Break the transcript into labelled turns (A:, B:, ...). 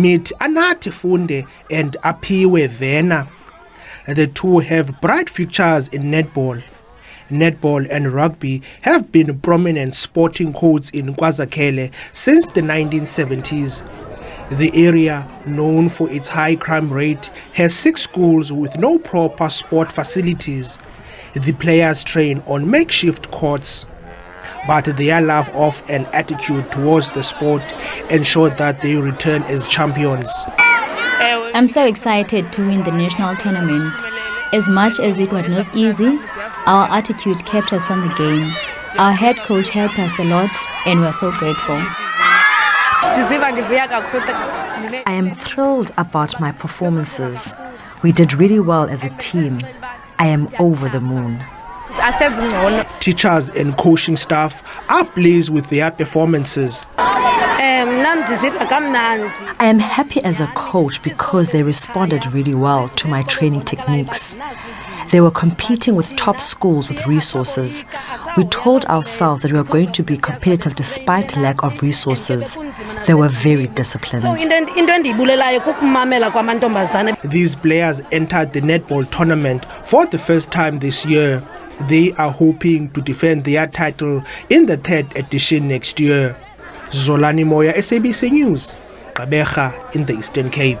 A: meet Anathi Funde and Apiwe Vena. The two have bright futures in netball. Netball and rugby have been prominent sporting codes in KwaZakhele since the 1970s. The area, known for its high crime rate, has six schools with no proper sport facilities. The players train on makeshift courts. But their love of and attitude towards the sport ensured that they return as champions.
B: I'm so excited to win the national tournament. As much as it was not easy, our attitude kept us on the game. Our head coach helped us a lot and we're so grateful.
C: I am thrilled about my performances. We did really well as a team. I am over the moon.
A: Teachers and coaching staff are pleased with their performances.
C: I am happy as a coach because they responded really well to my training techniques. They were competing with top schools with resources. We told ourselves that we were going to be competitive despite lack of resources. They were very disciplined.
A: These players entered the netball tournament for the first time this year. They are hoping to defend their title in the third edition next year. Zolani Moya, SABC News, Gqeberha in the Eastern Cape.